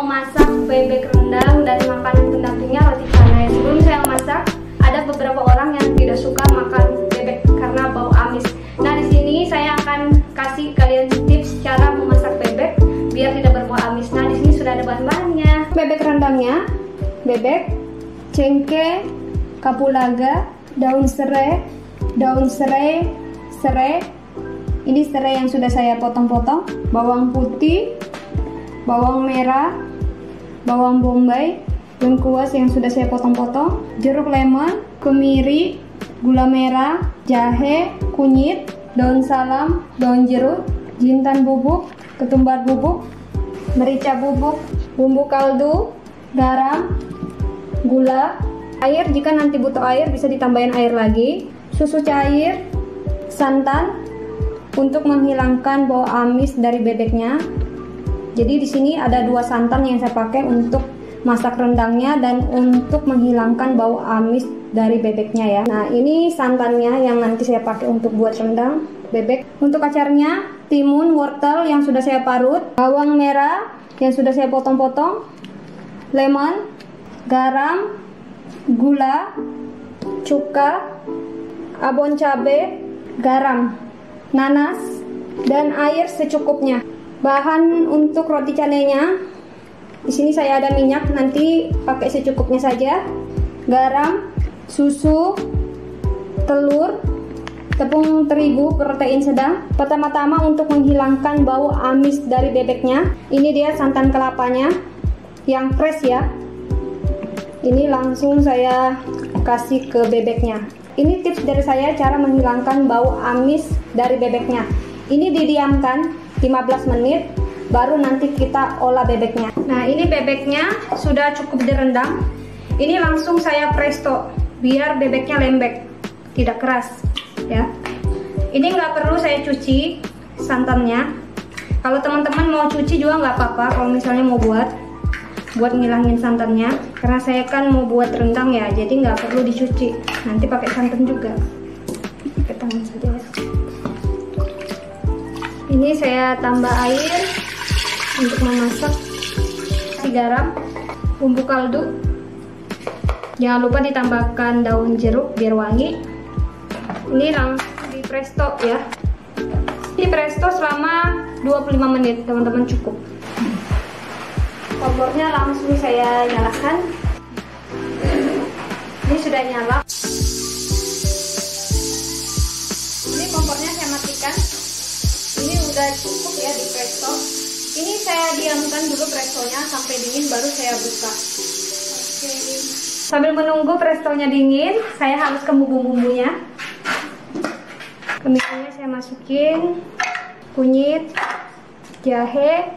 mau masak bebek rendang dan makanan pendampingnya roti canai. Sebelum saya masak, ada beberapa orang yang tidak suka makan bebek karena bau amis. Nah, di sini saya akan kasih kalian tips cara memasak bebek biar tidak berbau amis. Nah, di sini sudah ada bahan-bahannya. Bebek rendangnya, bebek, cengkeh, kapulaga, daun serai, daun serai, serai. Ini serai yang sudah saya potong-potong, bawang putih, bawang merah, bawang bombay, lengkuas yang sudah saya potong-potong, jeruk lemon, kemiri, gula merah, jahe, kunyit, daun salam, daun jeruk, jintan bubuk, ketumbar bubuk, merica bubuk, bumbu kaldu, garam, gula, air jika nanti butuh air bisa ditambahin air lagi, susu cair, santan untuk menghilangkan bau amis dari bebeknya. Jadi di sini ada dua santan yang saya pakai untuk masak rendangnya dan untuk menghilangkan bau amis dari bebeknya ya. Nah ini santannya yang nanti saya pakai untuk buat rendang bebek. Untuk acarnya timun, wortel yang sudah saya parut, bawang merah yang sudah saya potong-potong, lemon, garam, gula, cuka, abon cabai, garam, nanas, dan air secukupnya. Bahan untuk roti canainya, di sini saya ada minyak, nanti pakai secukupnya saja. Garam, susu, telur, tepung terigu protein sedang. Pertama-tama untuk menghilangkan bau amis dari bebeknya, ini dia santan kelapanya yang fresh ya. Ini langsung saya kasih ke bebeknya. Ini tips dari saya cara menghilangkan bau amis dari bebeknya. Ini didiamkan 15 menit baru nanti kita olah bebeknya. Nah, ini bebeknya sudah cukup direndam. Ini langsung saya presto biar bebeknya lembek, tidak keras ya. Ini nggak perlu saya cuci santannya. Kalau teman-teman mau cuci juga nggak apa-apa kalau misalnya mau buat buat ngilangin santannya karena saya kan mau buat rendang ya jadi nggak perlu dicuci nanti pakai santan juga ini saya tambah air untuk memasak. Kasih garam bumbu kaldu. Jangan lupa ditambahkan daun jeruk biar wangi. Ini langsung di presto ya. Di presto selama 25 menit teman-teman cukup. Kompornya langsung saya nyalakan. Ini sudah nyala. Ini kompornya saya matikan udah cukup ya di presto. Ini saya diamkan dulu prestonya sampai dingin baru saya buka. Oke. Sambil menunggu prestonya dingin saya haluskan bumbu-bumbunya. Kemirinya saya masukin. Kunyit jahe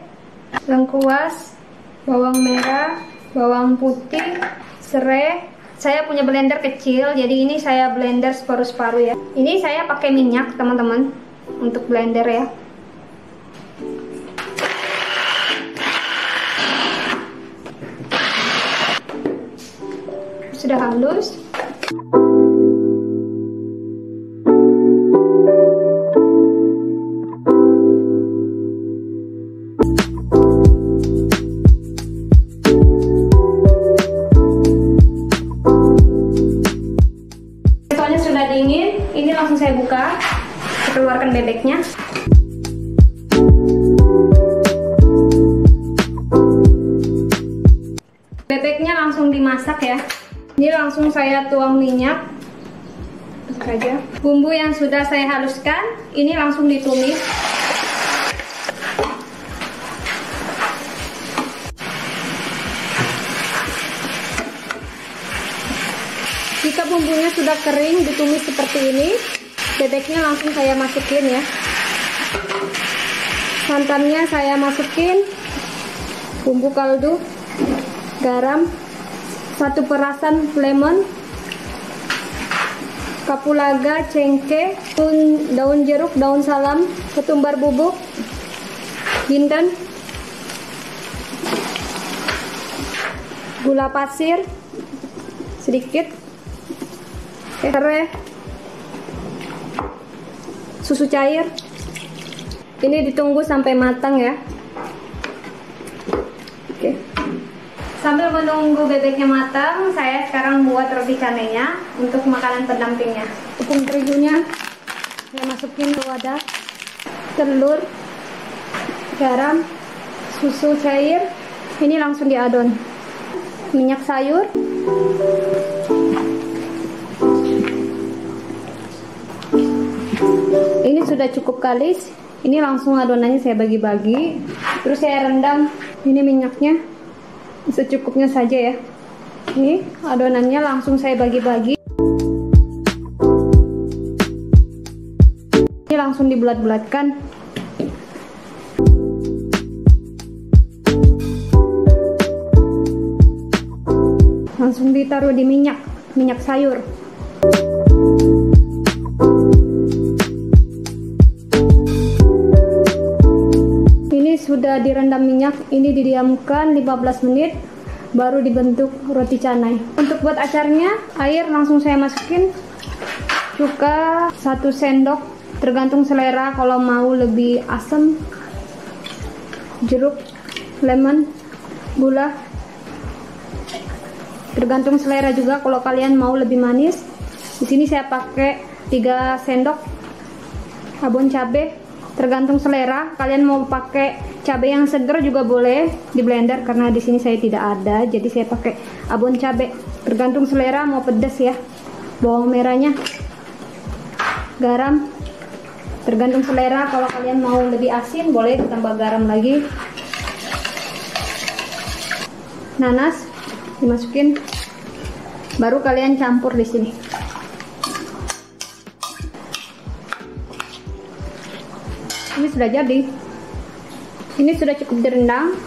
lengkuas bawang merah bawang putih serai. Saya punya blender kecil jadi ini saya blender separuh-separuh ya. Ini saya pakai minyak teman-teman untuk blender ya sudah halus Soalnya sudah dingin, ini langsung saya buka, saya keluarkan bebeknya. Bebeknya langsung dimasak ya. Ini langsung saya tuang minyak. saja. Bumbu yang sudah saya haluskan, ini langsung ditumis. Jika bumbunya sudah kering, ditumis seperti ini, bebeknya langsung saya masukin ya. Santannya saya masukin, bumbu kaldu, garam, satu perasan lemon, kapulaga, cengkeh, daun, daun jeruk, daun salam, ketumbar bubuk, jinten, gula pasir, sedikit, serai, susu cair. Ini ditunggu sampai matang ya. Oke. Sambil menunggu bebeknya matang, saya sekarang buat roti canainya untuk makanan pendampingnya. Tepung terigunya saya masukin ke wadah, telur, garam, susu cair. Ini langsung diadon. Minyak sayur. Ini sudah cukup kalis. Ini langsung adonannya saya bagi-bagi. Terus saya rendam ini minyaknya secukupnya saja ya. Ini adonannya langsung saya bagi-bagi. Ini langsung dibulat-bulatkan. Langsung ditaruh di minyak, minyak sayur. Sudah direndam minyak ini didiamkan 15 menit baru dibentuk roti canai. Untuk buat acarnya air langsung saya masukin cuka satu sendok tergantung selera. Kalau mau lebih asam jeruk lemon gula tergantung selera juga. Kalau kalian mau lebih manis di sini saya pakai 3 sendok abon cabai tergantung selera. Kalian mau pakai cabai yang segar juga boleh di blender karena di sini saya tidak ada. Jadi saya pakai abon cabai. Tergantung selera mau pedas ya. Bawang merahnya garam. Tergantung selera. Kalau kalian mau lebih asin boleh tambah garam lagi. Nanas dimasukin. Baru kalian campur di sini sudah jadi. Ini sudah cukup direndam.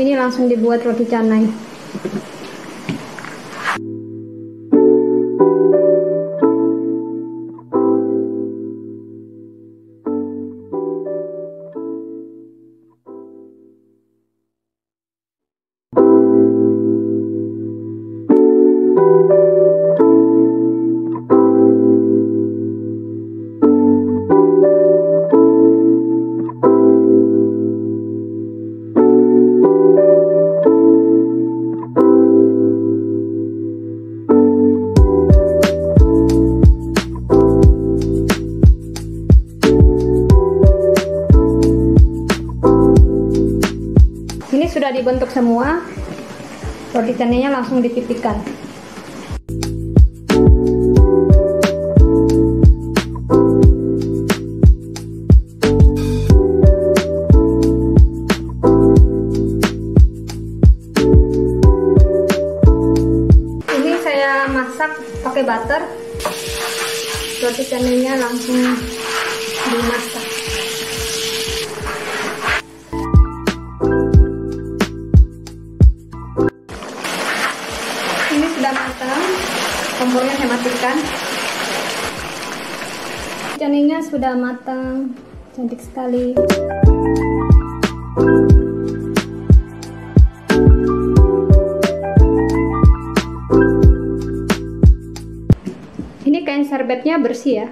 Ini langsung dibuat roti canai dibentuk semua roti canainya langsung dipipihkan. Ini saya masak pakai butter. Roti canainya langsung matikan caningnya sudah matang cantik sekali. Ini kain serbetnya bersih ya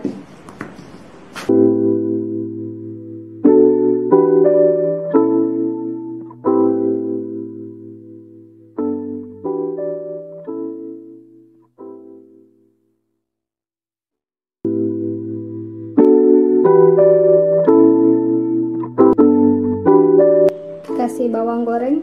bawang goreng